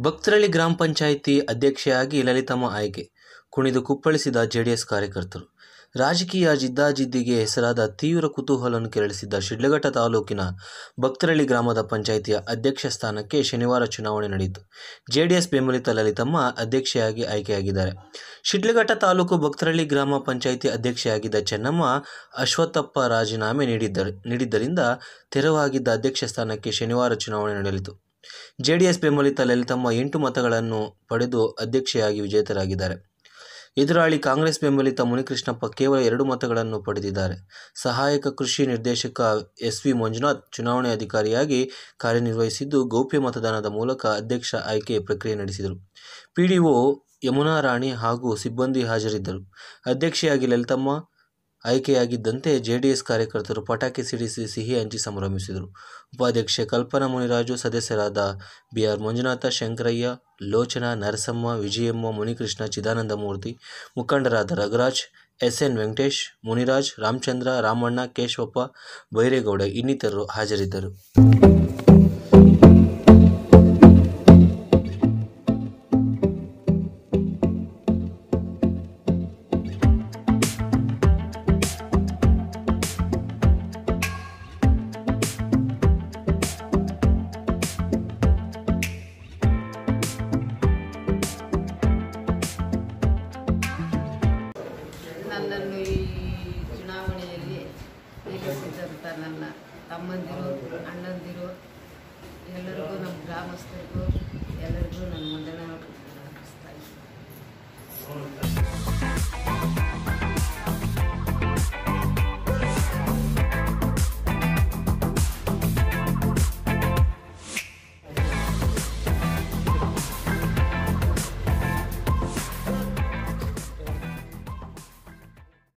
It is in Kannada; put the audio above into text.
ಭಕ್ತರಳ್ಳಿ ಗ್ರಾಮ ಪಂಚಾಯಿತಿ ಅಧ್ಯಕ್ಷೆಯಾಗಿ ಲಲಿತಮ್ಮ ಆಯ್ಕೆ. ಕುಣಿದು ಕುಪ್ಪಳಿಸಿದ ಜೆಡಿಎಸ್ ಕಾರ್ಯಕರ್ತರು. ರಾಜಕೀಯ ಜಿದ್ದಾಜಿದ್ದಿಗೆ ಹೆಸರಾದ ತೀವ್ರ ಕುತೂಹಲವನ್ನು ಕೆರಳಿಸಿದ್ದ ಶಿಡ್ಲಘಟ್ಟ ತಾಲೂಕಿನ ಭಕ್ತರಳ್ಳಿ ಗ್ರಾಮದ ಪಂಚಾಯಿತಿಯ ಅಧ್ಯಕ್ಷ ಸ್ಥಾನಕ್ಕೆ ಶನಿವಾರ ಚುನಾವಣೆ ನಡೆಯಿತು. ಜೆಡಿಎಸ್ ಬೆಂಬಲಿತ ಲಲಿತಮ್ಮ ಅಧ್ಯಕ್ಷೆಯಾಗಿ ಆಯ್ಕೆಯಾಗಿದ್ದಾರೆ. ಶಿಡ್ಲಘಟ್ಟ ತಾಲೂಕು ಭಕ್ತರಳ್ಳಿ ಗ್ರಾಮ ಪಂಚಾಯಿತಿ ಅಧ್ಯಕ್ಷೆಯಾಗಿದ್ದ ಚೆನ್ನಮ್ಮ ಅಶ್ವತ್ಥಪ್ಪ ರಾಜೀನಾಮೆ ನೀಡಿದ್ದರು ನೀಡಿದ್ದರಿಂದ ತೆರವಾಗಿದ್ದ ಅಧ್ಯಕ್ಷ ಸ್ಥಾನಕ್ಕೆ ಶನಿವಾರ ಚುನಾವಣೆ ನಡೆಯಿತು. ಜೆಡಿಎಸ್ ಬೆಂಬಲಿತ ಲಲಿತಮ್ಮ ಎಂಟು ಮತಗಳನ್ನು ಪಡೆದು ಅಧ್ಯಕ್ಷೆಯಾಗಿ ವಿಜೇತರಾಗಿದ್ದಾರೆ. ಎದುರಾಳಿ ಕಾಂಗ್ರೆಸ್ ಬೆಂಬಲಿತ ಮುನಿಕೃಷ್ಣಪ್ಪ ಕೇವಲ ಎರಡು ಮತಗಳನ್ನು ಪಡೆದಿದ್ದಾರೆ. ಸಹಾಯಕ ಕೃಷಿ ನಿರ್ದೇಶಕ ಎಸ್ ವಿ ಮಂಜುನಾಥ್ ಚುನಾವಣೆ ಅಧಿಕಾರಿಯಾಗಿ ಕಾರ್ಯನಿರ್ವಹಿಸಿದ್ದು ಗೌಪ್ಯ ಮತದಾನದ ಮೂಲಕ ಅಧ್ಯಕ್ಷ ಆಯ್ಕೆ ಪ್ರಕ್ರಿಯೆ ನಡೆಸಿದರು. ಪಿಡಿಒ ಯಮುನಾ ರಾಣಿ ಹಾಗೂ ಸಿಬ್ಬಂದಿ ಹಾಜರಿದ್ದರು. ಅಧ್ಯಕ್ಷೆಯಾಗಿ ಲಲಿತಮ್ಮ ಆಯ್ಕೆಯಾಗಿದ್ದಂತೆ ಜೆಡಿಎಸ್ ಕಾರ್ಯಕರ್ತರು ಪಟಾಕಿ ಸಿಡಿಸಿ ಸಿಹಿ ಹಂಚಿ ಸಂಭ್ರಮಿಸಿದರು. ಉಪಾಧ್ಯಕ್ಷೆ ಕಲ್ಪನಾ ಮುನಿರಾಜು, ಸದಸ್ಯರಾದ ಬಿಆರ್ ಮಂಜುನಾಥ ಶಂಕರಯ್ಯ, ಲೋಚನಾ ನರಸಮ್ಮ, ವಿಜಯಮ್ಮ, ಮುನಿಕೃಷ್ಣ, ಚಿದಾನಂದಮೂರ್ತಿ, ಮುಖಂಡರಾದ ರಘುರಾಜ್, ಎಸ್ಎನ್ ವೆಂಕಟೇಶ್, ಮುನಿರಾಜ್, ರಾಮಚಂದ್ರ, ರಾಮಣ್ಣ, ಕೇಶವಪ್ಪ, ಬೈರೇಗೌಡ ಇನ್ನಿತರರು ಹಾಜರಿದ್ದರು. ನನ್ನನ್ನು ಈ ಚುನಾವಣೆಯಲ್ಲಿ ನಿಲ್ಲಿಸಿದಂಥ ನನ್ನ ತಮ್ಮಂದಿರು ಅಣ್ಣಂದಿರು